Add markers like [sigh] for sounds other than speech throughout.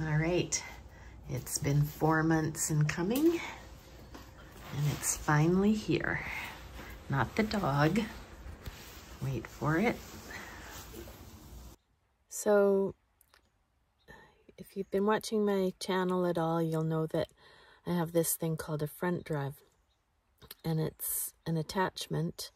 All right, it's been four months in coming and it's finally here. Not the dog. Wait for it. So, if you've been watching my channel at all, you'll know that I have this thing called a front drive. And it's an attachment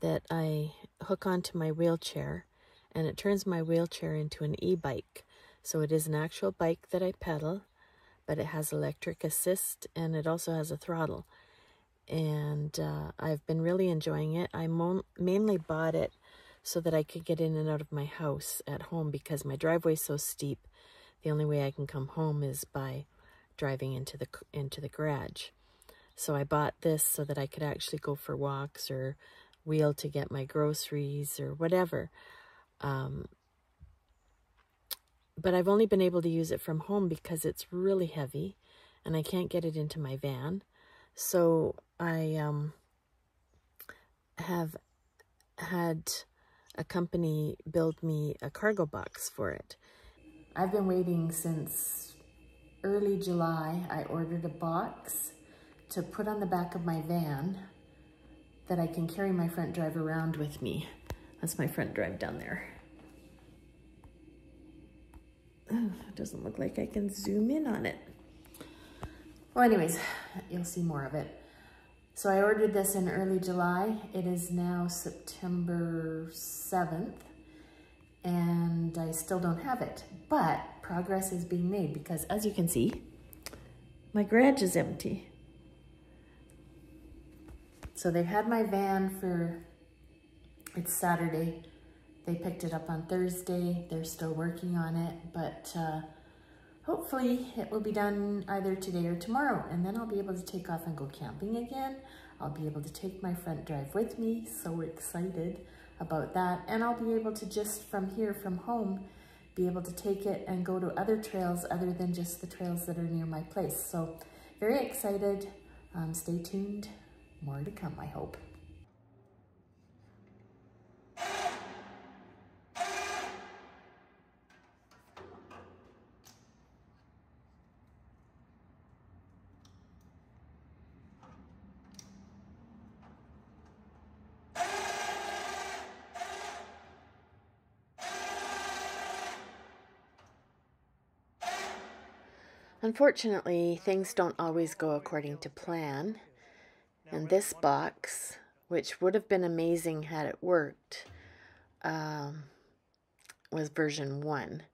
that I hook onto my wheelchair and it turns my wheelchair into an e-bike. So it is an actual bike that I pedal, but it has electric assist and it also has a throttle. And uh, I've been really enjoying it. I mainly bought it so that I could get in and out of my house at home because my driveway is so steep. The only way I can come home is by driving into the into the garage. So I bought this so that I could actually go for walks or wheel to get my groceries or whatever. Um, but I've only been able to use it from home because it's really heavy and I can't get it into my van. So I um, have had a company build me a cargo box for it. I've been waiting since early July. I ordered a box to put on the back of my van that I can carry my front drive around with me. That's my front drive down there. Oh, it doesn't look like I can zoom in on it. Well, anyways, you'll see more of it. So I ordered this in early July. It is now September 7th and I still don't have it, but progress is being made because as you can see, my garage is empty. So they've had my van for, it's Saturday. They picked it up on Thursday. They're still working on it, but uh, hopefully it will be done either today or tomorrow and then I'll be able to take off and go camping again. I'll be able to take my front drive with me. So excited about that. And I'll be able to just from here, from home, be able to take it and go to other trails other than just the trails that are near my place. So very excited. Um, stay tuned. More to come, I hope. Unfortunately, things don't always go according to plan. And this box, which would have been amazing had it worked, um, was version 1.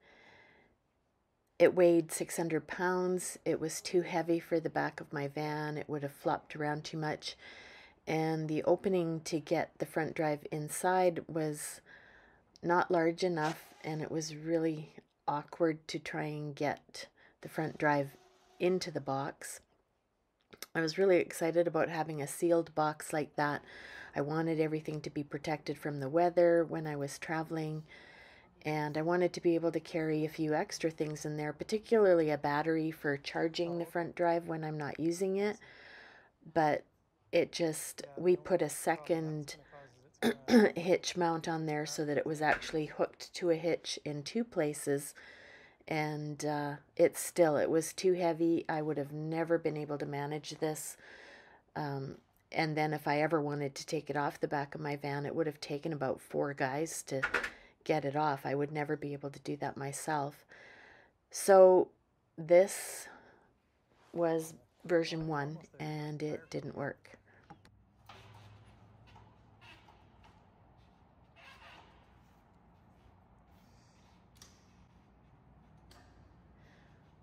It weighed 600 pounds. It was too heavy for the back of my van. It would have flopped around too much. And the opening to get the front drive inside was not large enough, and it was really awkward to try and get the front drive into the box. I was really excited about having a sealed box like that. I wanted everything to be protected from the weather when I was traveling. And I wanted to be able to carry a few extra things in there, particularly a battery for charging the front drive when I'm not using it. But it just, we put a second [clears throat] hitch mount on there so that it was actually hooked to a hitch in two places and uh, it's still it was too heavy. I would have never been able to manage this um, and then if i ever wanted to take it off the back of my van it would have taken about four guys to get it off. I would never be able to do that myself. So this was version one and it didn't work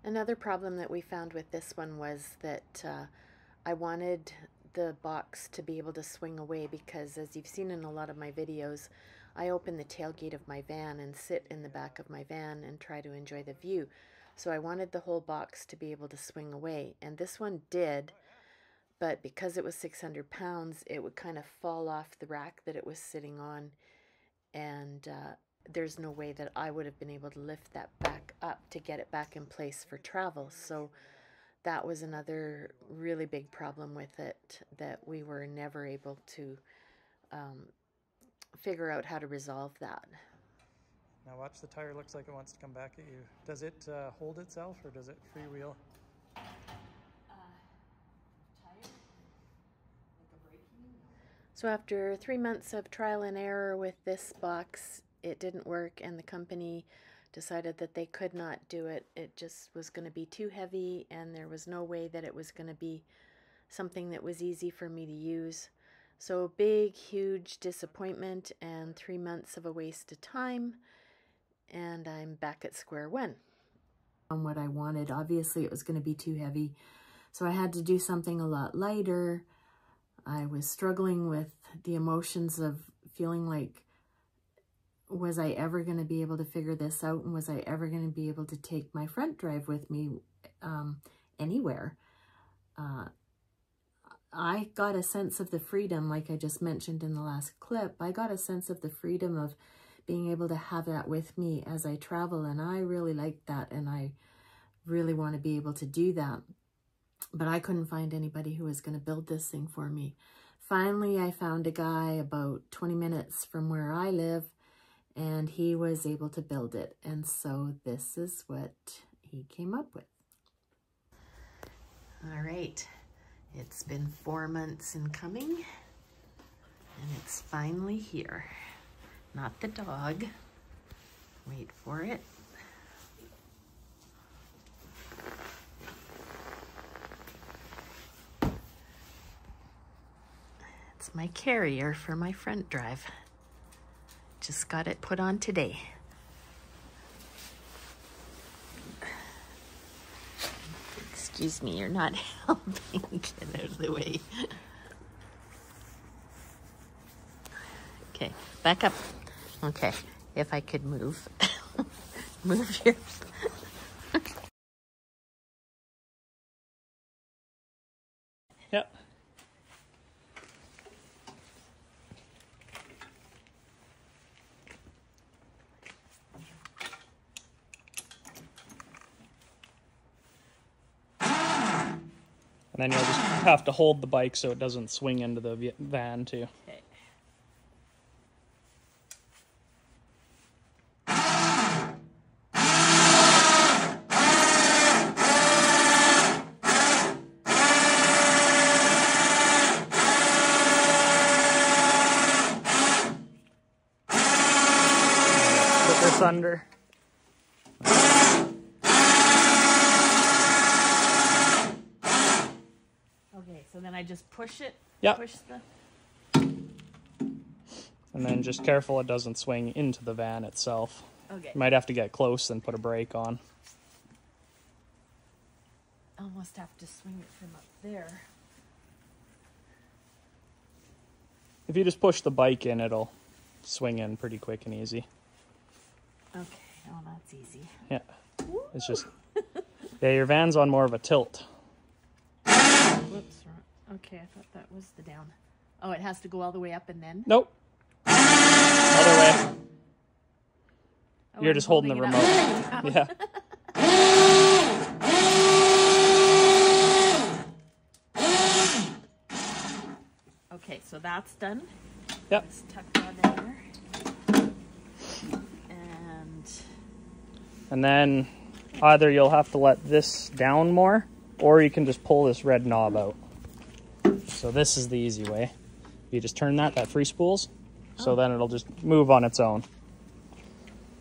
Another problem that we found with this one was that uh, I wanted the box to be able to swing away because as you've seen in a lot of my videos, I open the tailgate of my van and sit in the back of my van and try to enjoy the view. So I wanted the whole box to be able to swing away and this one did, but because it was 600 pounds, it would kind of fall off the rack that it was sitting on and uh, there's no way that I would have been able to lift that back up to get it back in place for travel. So that was another really big problem with it that we were never able to um, figure out how to resolve that. Now watch the tire looks like it wants to come back at you. Does it uh, hold itself or does it freewheel? So after three months of trial and error with this box, it didn't work and the company decided that they could not do it. It just was going to be too heavy and there was no way that it was going to be something that was easy for me to use. So big, huge disappointment and three months of a waste of time and I'm back at square one. On what I wanted, obviously it was going to be too heavy. So I had to do something a lot lighter. I was struggling with the emotions of feeling like, was I ever going to be able to figure this out? And was I ever going to be able to take my front drive with me um, anywhere? Uh, I got a sense of the freedom, like I just mentioned in the last clip. I got a sense of the freedom of being able to have that with me as I travel. And I really like that. And I really want to be able to do that but I couldn't find anybody who was going to build this thing for me. Finally, I found a guy about 20 minutes from where I live, and he was able to build it. And so this is what he came up with. All right, it's been four months in coming, and it's finally here. Not the dog. Wait for it. It's my carrier for my front drive. Just got it put on today. Excuse me, you're not [laughs] helping. Get out of the way. Okay, back up. Okay, if I could move. [laughs] move your... [laughs] Yep. And then you'll just have to hold the bike so it doesn't swing into the van too. So then I just push it. Yeah. Push the. And then just careful it doesn't swing into the van itself. Okay. You might have to get close and put a brake on. Almost have to swing it from up there. If you just push the bike in, it'll swing in pretty quick and easy. Okay. Oh, that's easy. Yeah. It's just. [laughs] yeah, your van's on more of a tilt. Whoops. Okay, I thought that was the down. Oh, it has to go all the way up and then? Nope. Other way. Oh, You're I'm just holding, holding the remote. yeah. [laughs] Okay, so that's done. Yep. Let's tuck that in there. And And then either you'll have to let this down more, or you can just pull this red knob out. So this is the easy way. You just turn that, that free spools, so oh. then it'll just move on its own.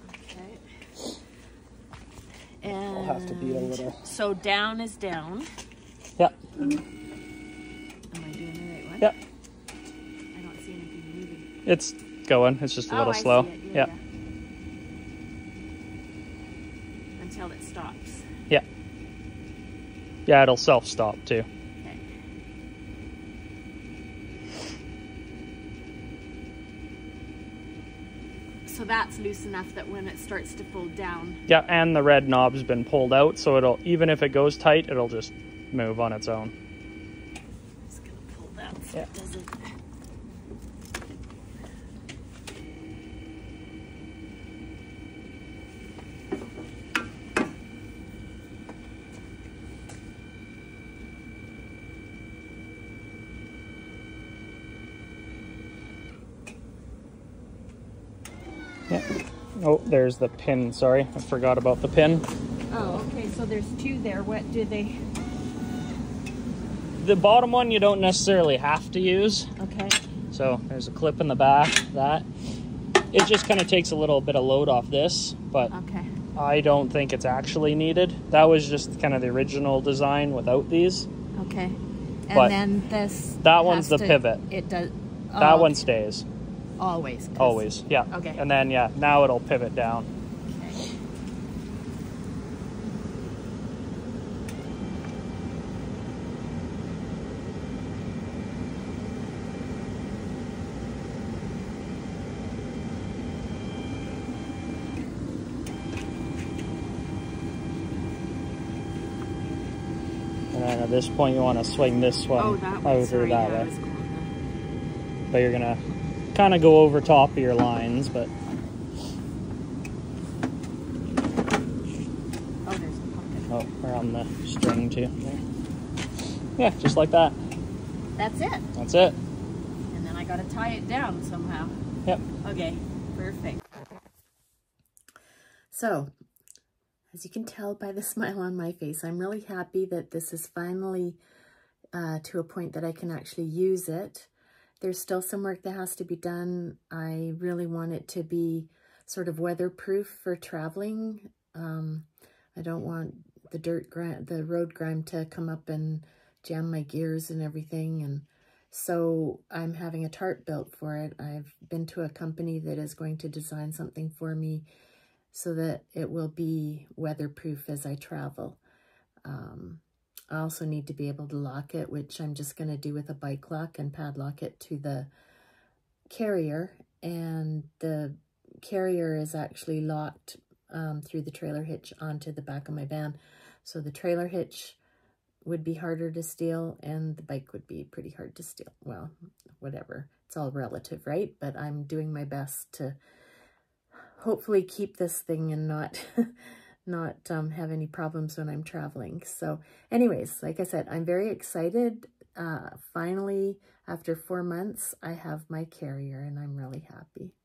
Okay. And I'll have to beat a little. So down is down. Yep. Am I doing the right one? Yep. I don't see anything moving. It's going. It's just a oh, little I slow. Yeah, yep. Yeah. Until it stops. Yeah. Yeah, it'll self-stop too. So that's loose enough that when it starts to fold down. Yeah, and the red knob's been pulled out, so it'll even if it goes tight, it'll just move on its own. Just gonna pull that so yeah. it doesn't. Oh, there's the pin. Sorry, I forgot about the pin. Oh, okay. So there's two there. What do they? The bottom one you don't necessarily have to use. Okay. So there's a clip in the back. That it just kind of takes a little bit of load off this, but Okay. I don't think it's actually needed. That was just kind of the original design without these. Okay. And But then this. that one's the to- pivot. It does. That oh, one stays always. always. Yeah. Okay. And then yeah, now it'll pivot down. Okay. And then at this point you want to swing this one Oh, that one. over Sorry. that yeah, I way. was going But you're gonna kind of go over top of your lines, but Oh, there's a pocket. oh, around the string too. There. Yeah, just like that. That's it. That's it. And then I got to tie it down somehow. Yep. Okay. Perfect. So, as you can tell by the [laughs] smile on my face, I'm really happy that this is finally uh, to a point that I can actually use it. There's still some work that has to be done. I really want it to be sort of weatherproof for traveling. Um, I don't want the dirt grime, the road grime to come up and jam my gears and everything. And so I'm having a tarp built for it. I've been to a company that is going to design something for me so that it will be weatherproof as I travel. Um, I also need to be able to lock it, which I'm just going to do with a bike lock and padlock it to the carrier. And the carrier is actually locked um, through the trailer hitch onto the back of my van. So the trailer hitch would be harder to steal and the bike would be pretty hard to steal. Well, whatever. It's all relative, right? But I'm doing my best to hopefully keep this thing and not [laughs] not um, have any problems when I'm traveling. So anyways, like I said, I'm very excited. Uh, finally, after four months, I have my carrier and I'm really happy.